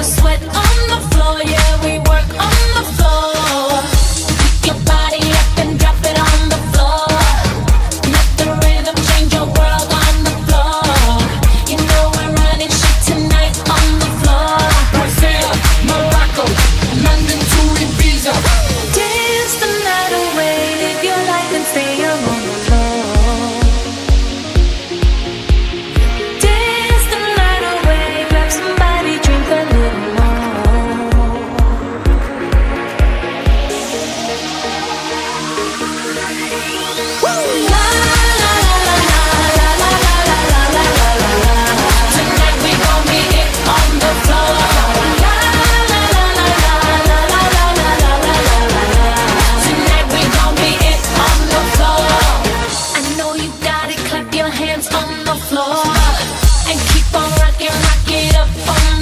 the sweat Everybody clap your hands on the floor.